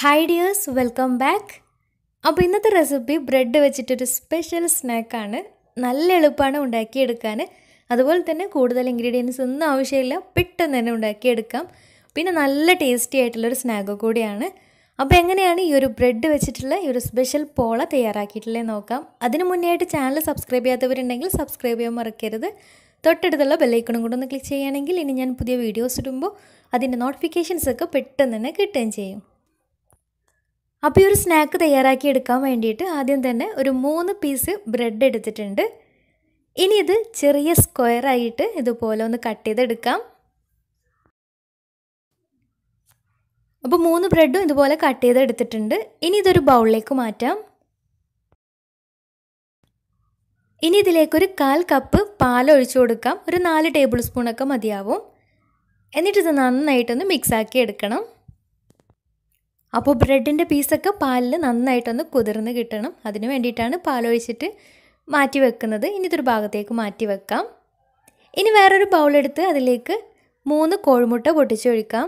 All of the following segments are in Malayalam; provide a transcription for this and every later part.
ഹായ് ഡിയേഴ്സ് വെൽക്കം ബാക്ക് അപ്പോൾ ഇന്നത്തെ റെസിപ്പി ബ്രെഡ് വെച്ചിട്ടൊരു സ്പെഷ്യൽ സ്നാക്കാണ് നല്ല എളുപ്പമാണ് ഉണ്ടാക്കിയെടുക്കാൻ. അതുപോലെ തന്നെ കൂടുതൽ ഇൻഗ്രീഡിയൻസ് ഒന്നും ആവശ്യമില്ല. പെട്ടെന്ന് തന്നെ ഉണ്ടാക്കിയെടുക്കാം. പിന്നെ നല്ല ടേസ്റ്റി ആയിട്ടുള്ളൊരു സ്നാക്ക് കൂടിയാണ്. അപ്പോൾ എങ്ങനെയാണ് ഈ ഒരു ബ്രെഡ് വെച്ചിട്ടുള്ള ഈ ഒരു സ്പെഷ്യൽ പോള തയ്യാറാക്കിയിട്ടുള്ളത് നോക്കാം. അതിന് മുന്നേ ആയിട്ട് ചാനൽ സബ്സ്ക്രൈബ് ചെയ്യാത്തവരുണ്ടെങ്കിൽ സബ്സ്ക്രൈബ് ചെയ്യാൻ മറക്കരുത്. തൊട്ടടുത്തുള്ള ബെല്ലൈക്കണും കൂടെ ഒന്ന് ക്ലിക്ക് ചെയ്യുകയാണെങ്കിൽ ഇനി ഞാൻ പുതിയ വീഡിയോസ് ഇടുമ്പോൾ അതിന്റെ നോട്ടിഫിക്കേഷൻസൊക്കെ പെട്ടെന്ന് തന്നെ കിട്ടുകയും ചെയ്യും. അപ്പോൾ ഈ ഒരു സ്നാക്ക് തയ്യാറാക്കി എടുക്കാൻ വേണ്ടിയിട്ട് ആദ്യം തന്നെ ഒരു മൂന്ന് പീസ് ബ്രെഡ് എടുത്തിട്ടുണ്ട്. ഇനി ഇത് ചെറിയ സ്ക്വയർ ആയിട്ട് ഇതുപോലെ ഒന്ന് കട്ട് ചെയ്തെടുക്കാം. അപ്പോൾ മൂന്ന് ബ്രെഡും ഇതുപോലെ കട്ട് ചെയ്തെടുത്തിട്ടുണ്ട്. ഇനി ഇതൊരു ബൗളിലേക്ക് മാറ്റാം. ഇനി ഇതിലേക്കൊരു കാൽ കപ്പ് പാൽ ഒഴിച്ചു കൊടുക്കാം. ഒരു നാല് ടേബിൾ സ്പൂണൊക്കെ മതിയാവും. എന്നിട്ട് ഇത് നന്നായിട്ടൊന്ന് മിക്സാക്കി എടുക്കണം. അപ്പോൾ ബ്രെഡിന്റെ പീസൊക്കെ പാലിൽ നന്നായിട്ടൊന്ന് കുതിർന്ന് കിട്ടണം. അതിന് വേണ്ടിയിട്ടാണ് പാലൊഴിച്ചിട്ട് മാറ്റി വെക്കുന്നത്. ഇനി ഇതൊരു ഭാഗത്തേക്ക് മാറ്റി വെക്കാം. ഇനി വേറൊരു ബൗളെടുത്ത് അതിലേക്ക് മൂന്ന് കോഴിമുട്ട പൊട്ടിച്ചൊഴിക്കാം.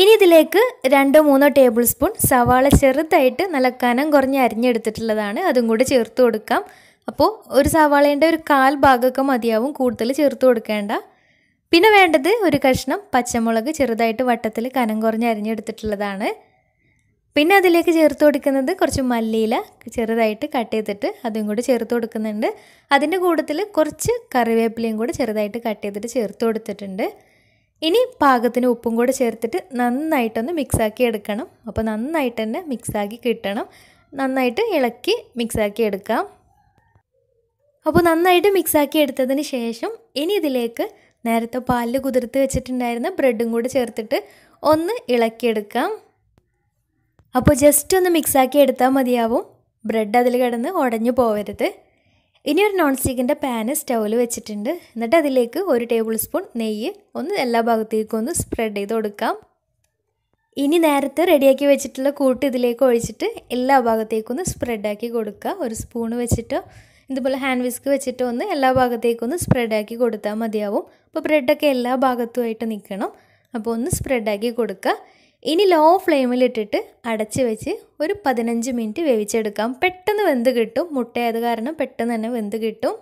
ഇനി ഇതിലേക്ക് രണ്ടോ മൂന്നോ ടേബിൾ സ്പൂൺ സവാള ചെറുതായിട്ട് നല്ല കനം കുറഞ്ഞ് അരിഞ്ഞെടുത്തിട്ടുള്ളതാണ്. അതും കൂടി ചേർത്ത് കൊടുക്കാം. അപ്പോൾ ഒരു സവാളേന്റെ ഒരു കാൽ ഭാഗമൊക്കെ മതിയാവും. കൂടുതൽ ചേർത്ത് കൊടുക്കേണ്ട. പിന്നെ വേണ്ടത് ഒരു കഷ്ണം പച്ചമുളക് ചെറുതായിട്ട് വട്ടത്തിൽ കനം കുറഞ്ഞ് അരിഞ്ഞെടുത്തിട്ടുള്ളതാണ്. പിന്നെ അതിലേക്ക് ചേർത്ത് കൊടുക്കുന്നത് കുറച്ച് മല്ലിയില ചെറുതായിട്ട് കട്ട് ചെയ്തിട്ട് അതും കൂടി ചേർത്ത് കൊടുക്കുന്നുണ്ട്. അതിന്റെ കൂട്ടത്തിൽ കുറച്ച് കറിവേപ്പിലയും കൂടി ചെറുതായിട്ട് കട്ട് ചെയ്തിട്ട് ചേർത്ത് കൊടുത്തിട്ടുണ്ട്. ഇനി പാകത്തിന് ഉപ്പും കൂടെ ചേർത്തിട്ട് നന്നായിട്ടൊന്ന് മിക്സാക്കി എടുക്കണം. അപ്പോൾ നന്നായിട്ട് തന്നെ മിക്സാക്കി കിട്ടണം. നന്നായിട്ട് ഇളക്കി മിക്സാക്കി എടുക്കാം. അപ്പോൾ നന്നായിട്ട് മിക്സാക്കി എടുത്തതിന് ശേഷം ഇനി ഇതിലേക്ക് നേരത്തെ പാലിൽ കുതിർത്ത് വെച്ചിട്ടുണ്ടായിരുന്ന ബ്രെഡും കൂടി ചേർത്തിട്ട് ഒന്ന് ഇളക്കിയെടുക്കാം. അപ്പോൾ ജസ്റ്റ് ഒന്ന് മിക്സാക്കി എടുത്താൽ മതിയാവും. ബ്രെഡ് അതിൽ കിടന്ന് ഉടഞ്ഞു പോവരുത്. ഇനി ഒരു നോൺ സ്റ്റിക്കിന്റെ പാന് സ്റ്റൗവിൽ വെച്ചിട്ടുണ്ട്. എന്നിട്ട് അതിലേക്ക് ഒരു ടേബിൾ സ്പൂൺ നെയ്യ് ഒന്ന് എല്ലാ ഭാഗത്തേക്കും ഒന്ന് സ്പ്രെഡ് ചെയ്ത് കൊടുക്കാം. ഇനി നേരത്തെ റെഡിയാക്കി വെച്ചിട്ടുള്ള കൂട്ട് ഇതിലേക്ക് ഒഴിച്ചിട്ട് എല്ലാ ഭാഗത്തേക്കും ഒന്ന് സ്പ്രെഡാക്കി കൊടുക്കുക. ഒരു സ്പൂൺ വെച്ചിട്ടോ ഇതുപോലെ ഹാൻഡ് വിസ്ക് വെച്ചിട്ട് ഒന്ന് എല്ലാ ഭാഗത്തേക്കും ഒന്ന് സ്പ്രെഡാക്കി കൊടുത്താൽ മതിയാവും. അപ്പോൾ ബ്രെഡൊക്കെ എല്ലാ ഭാഗത്തുമായിട്ട് നിൽക്കണം അപ്പോൾ ഒന്ന് സ്പ്രെഡാക്കി കൊടുക്കുക. ഇനി ലോ ഫ്ലെയിമിലിട്ടിട്ട് അടച്ച് വെച്ച് ഒരു പതിനഞ്ച് മിനിറ്റ് വേവിച്ചെടുക്കാം. പെട്ടെന്ന് വെന്ത് കിട്ടും. മുട്ടയായത് കാരണം പെട്ടെന്ന് തന്നെ വെന്ത് കിട്ടും.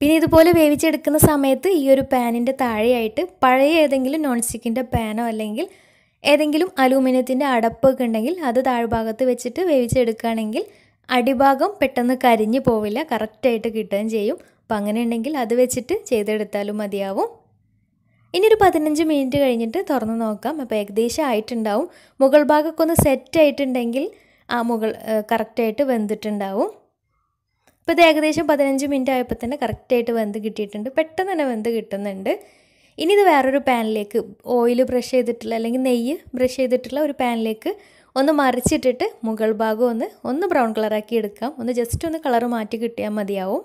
പിന്നെ ഇതുപോലെ വേവിച്ചെടുക്കുന്ന സമയത്ത് ഈ ഒരു പാനിന്റെ താഴെയായിട്ട് പഴയ ഏതെങ്കിലും നോൺ സ്റ്റിക്കിന്റെ പാനോ അല്ലെങ്കിൽ ഏതെങ്കിലും അലൂമിനിയത്തിന്റെ അടപ്പൊക്കെ ഉണ്ടെങ്കിൽ അത് താഴ്ഭാഗത്ത് വെച്ചിട്ട് വേവിച്ചെടുക്കുകയാണെങ്കിൽ അടിഭാഗം പെട്ടെന്ന് കരിഞ്ഞു പോവില്ല. കറക്റ്റായിട്ട് കിട്ടുകയും ചെയ്യും. അപ്പം അങ്ങനെ ഉണ്ടെങ്കിൽ അത് വെച്ചിട്ട് ചെയ്തെടുത്താലും മതിയാവും. ഇനി ഒരു പതിനഞ്ച് മിനിറ്റ് കഴിഞ്ഞിട്ട് തുറന്ന് നോക്കാം. അപ്പോൾ ഏകദേശം ആയിട്ടുണ്ടാവും. മുകൾ ഭാഗമൊക്കെ ഒന്ന് സെറ്റ് ആയിട്ടുണ്ടെങ്കിൽ ആ മുകൾ കറക്റ്റായിട്ട് വെന്തിട്ടുണ്ടാവും. അപ്പോൾ ഇത് ഏകദേശം പതിനഞ്ച് മിനിറ്റ് ആയപ്പോൾ തന്നെ കറക്റ്റായിട്ട് വെന്ത് കിട്ടിയിട്ടുണ്ട്. പെട്ടെന്ന് തന്നെ വെന്ത് കിട്ടുന്നുണ്ട്. ഇനി ഇത് വേറൊരു പാനിലേക്ക് ഓയിൽ ബ്രഷ് ചെയ്തിട്ടുള്ള അല്ലെങ്കിൽ നെയ്യ് ബ്രഷ് ചെയ്തിട്ടുള്ള ഒരു പാനിലേക്ക് ഒന്ന് മറിച്ചിട്ടിട്ട് മുകൾ ഭാഗം ഒന്ന് ഒന്ന് ബ്രൗൺ കളറാക്കി എടുക്കാം. ഒന്ന് ജസ്റ്റ് ഒന്ന് കളർ മാറ്റി കിട്ടിയാൽ മതിയാവും.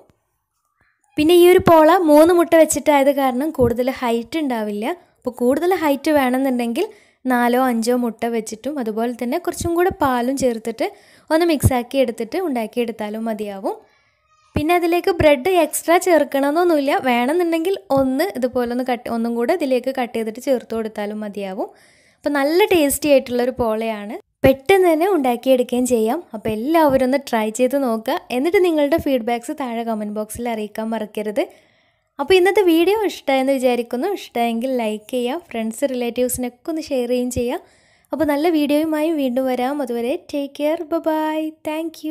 പിന്നെ ഈ ഒരു പോള മൂന്ന് മുട്ട വെച്ചിട്ടായത് കാരണം കൂടുതൽ ഹൈറ്റ് ഉണ്ടാവില്ല. അപ്പോൾ കൂടുതൽ ഹൈറ്റ് വേണമെന്നുണ്ടെങ്കിൽ നാലോ അഞ്ചോ മുട്ട വെച്ചിട്ടും അതുപോലെ തന്നെ കുറച്ചും കൂടെ പാലും ചേർത്തിട്ട് ഒന്ന് മിക്സാക്കി എടുത്തിട്ട് ഉണ്ടാക്കിയെടുത്താലും മതിയാവും. പിന്നെ അതിലേക്ക് ബ്രെഡ് എക്സ്ട്രാ ചേർക്കണമെന്നൊന്നുമില്ല. വേണമെന്നുണ്ടെങ്കിൽ ഒന്ന് ഇതുപോലെ ഒന്ന് കട്ട് ഒന്നും കൂടെ ഇതിലേക്ക് കട്ട് ചെയ്തിട്ട് ചേർത്ത് കൊടുത്താലും മതിയാവും. അപ്പോൾ നല്ല ടേസ്റ്റി ആയിട്ടുള്ളൊരു പോളയാണ്. പെട്ടെന്ന് തന്നെ ഉണ്ടാക്കിയെടുക്കുകയും ചെയ്യാം. അപ്പോൾ എല്ലാവരും ഒന്ന് ട്രൈ ചെയ്ത് നോക്കുക. എന്നിട്ട് നിങ്ങളുടെ ഫീഡ്ബാക്ക്സ് താഴെ കമന്റ് ബോക്സിൽ അറിയിക്കാൻ മറക്കരുത്. അപ്പോൾ ഇന്നത്തെ വീഡിയോ ഇഷ്ടമായെന്ന് വിചാരിക്കുന്നു. ഇഷ്ടമായെങ്കിൽ ലൈക്ക് ചെയ്യുക. ഫ്രണ്ട്സ് റിലേറ്റീവ്സിനൊക്കെ ഒന്ന് ഷെയർ ചെയ്യുകയും ചെയ്യുക. അപ്പോൾ നല്ല വീഡിയോയുമായി വീണ്ടും വരാം. അതുവരെ ടേക്ക് കെയർ ബൈ താങ്ക്